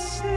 just